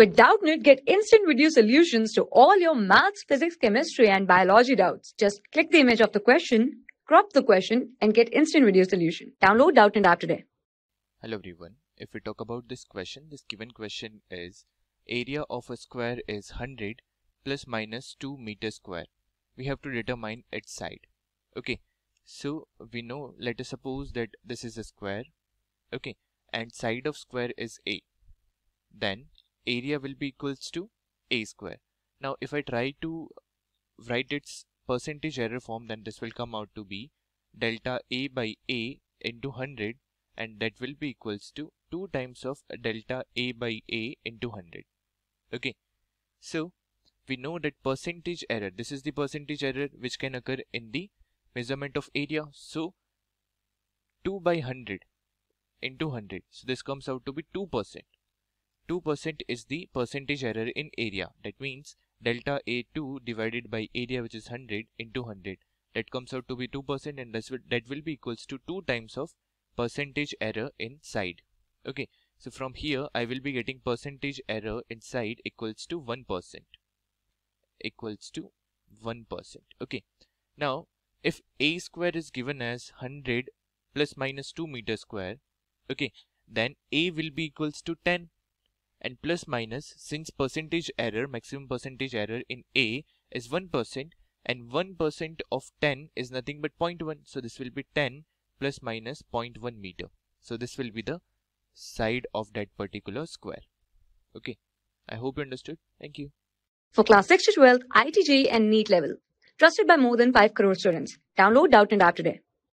With Doubtnut, get instant video solutions to all your maths, physics, chemistry, and biology doubts. Just click the image of the question, crop the question, and get instant video solution. Download Doubtnut app today. Hello everyone. If we talk about this question, this given question is area of a square is 100 plus minus 2 meter square. We have to determine its side. Okay. So we know, let us suppose that this is a square. Okay. And side of square is A. Then area will be equals to a square. Now if I try to write its percentage error form then this will come out to be delta a by a into 100 and that will be equals to 2 times of delta a by a into 100. Okay. So we know that percentage error, this is the percentage error which can occur in the measurement of area. So 2 by 100 into 100. So this comes out to be 2%. 2% is the percentage error in area. That means delta A2 divided by area which is 100 into 100. That comes out to be 2% and will, that will be equals to 2 times of percentage error in side. Okay, so from here I will be getting percentage error in side equals to 1%. Equals to 1%. Okay, now if a square is given as 100 plus minus 2 meter square, okay, then a will be equals to 10 and plus minus since percentage error maximum percentage error in A is 1% and 1% of 10 is nothing but 0.1 so this will be 10 plus minus 0.1 meter so this will be the side of that particular square okay I hope you understood thank you For class 6 to 12, IIT JEE and NEET level. Trusted by more than 5 crore students. Download Doubtnut app today.